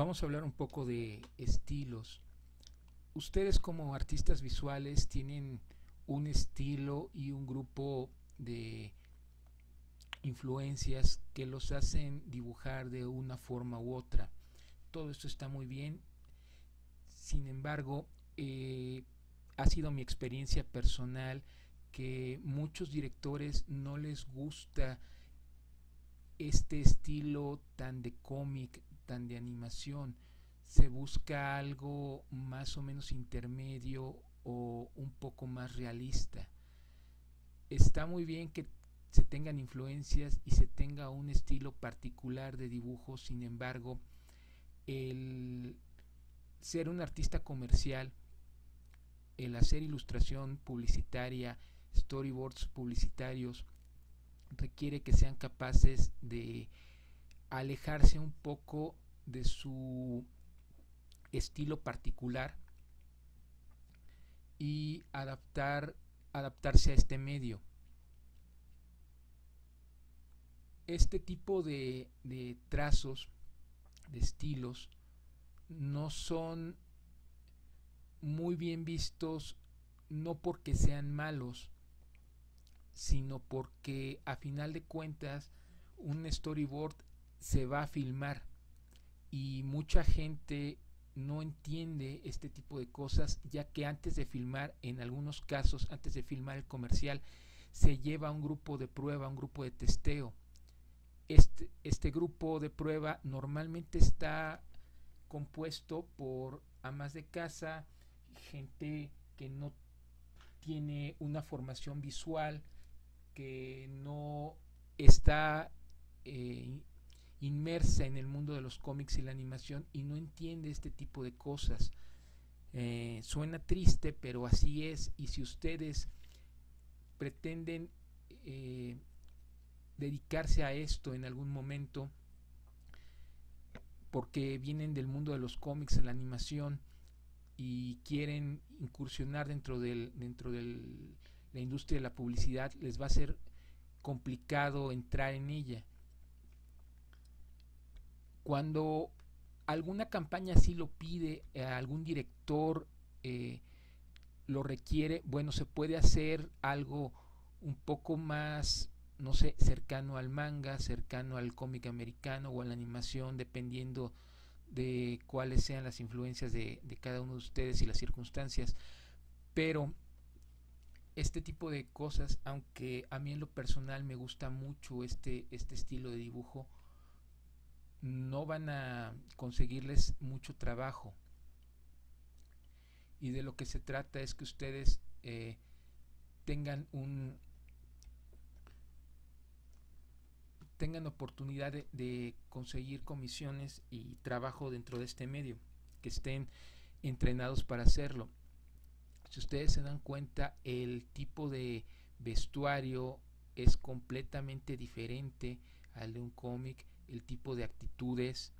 vamos a hablar un poco de estilos. Ustedes como artistas visuales tienen un estilo y un grupo de influencias que los hacen dibujar de una forma u otra. Todo esto está muy bien. Sin embargo, eh, ha sido mi experiencia personal que muchos directores no les gusta este estilo tan de cómic, de animación. Se busca algo más o menos intermedio o un poco más realista. Está muy bien que se tengan influencias y se tenga un estilo particular de dibujo, sin embargo, el ser un artista comercial, el hacer ilustración publicitaria, storyboards publicitarios, requiere que sean capaces de alejarse un poco de su estilo particular y adaptar adaptarse a este medio. Este tipo de, de trazos, de estilos, no son muy bien vistos no porque sean malos, sino porque a final de cuentas un storyboard se va a filmar. Y mucha gente no entiende este tipo de cosas ya que antes de filmar en algunos casos antes de filmar el comercial se lleva un grupo de prueba un grupo de testeo. Este, este grupo de prueba normalmente está compuesto por amas de casa gente que no tiene una formación visual que no está eh, inmersa en el mundo de los cómics y la animación y no entiende este tipo de cosas. Eh, suena triste, pero así es. Y si ustedes pretenden eh, dedicarse a esto en algún momento, porque vienen del mundo de los cómics, en la animación, y quieren incursionar dentro del dentro de la industria de la publicidad, les va a ser complicado entrar en ella. Cuando alguna campaña sí lo pide, eh, algún director eh, lo requiere, bueno, se puede hacer algo un poco más, no sé, cercano al manga, cercano al cómic americano o a la animación, dependiendo de cuáles sean las influencias de, cada uno de ustedes y las circunstancias. Pero este tipo de cosas, aunque a mí en lo personal me gusta mucho este, este estilo de dibujo, no van a conseguirles mucho trabajo. Y de lo que se trata es que ustedes eh, tengan un, tengan oportunidad de, conseguir comisiones y trabajo dentro de este medio, que estén entrenados para hacerlo. Si ustedes se dan cuenta, el tipo de vestuario es completamente diferente al de un cómic, el tipo de actitudes.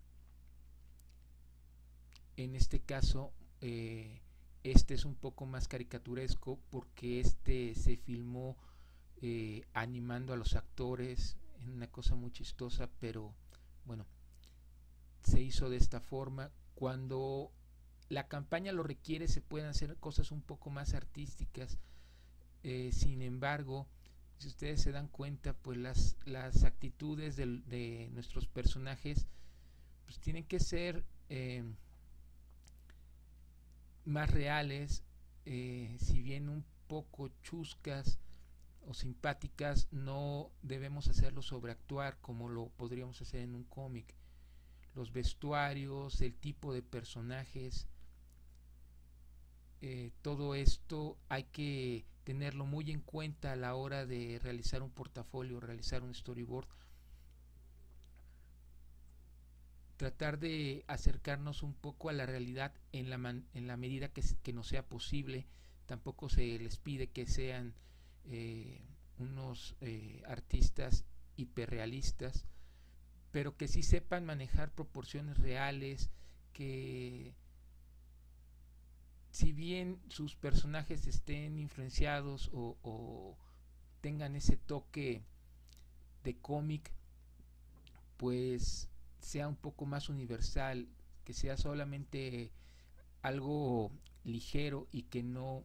En este caso, eh, este es un poco más caricaturesco porque este se filmó eh, animando a los actores, una cosa muy chistosa, pero bueno, se hizo de esta forma. Cuando la campaña lo requiere, se pueden hacer cosas un poco más artísticas. Eh, sin embargo, si ustedes se dan cuenta, pues las, las actitudes de, nuestros personajes pues tienen que ser eh, más reales, eh, si bien un poco chuscas, o simpáticas no debemos hacerlo sobreactuar como lo podríamos hacer en un cómic. Los vestuarios, el tipo de personajes, eh, todo esto hay que tenerlo muy en cuenta a la hora de realizar un portafolio, realizar un storyboard. Tratar de acercarnos un poco a la realidad en la, en la medida que, que nos sea posible. Tampoco se les pide que sean eh, unos eh, artistas hiperrealistas, pero que sí sepan manejar proporciones reales, que si bien sus personajes estén influenciados o, tengan ese toque de cómic, pues sea un poco más universal, que sea solamente algo ligero y que no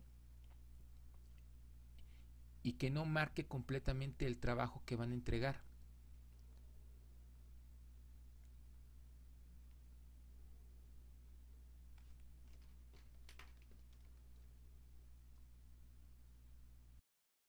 y que no marque completamente el trabajo que van a entregar.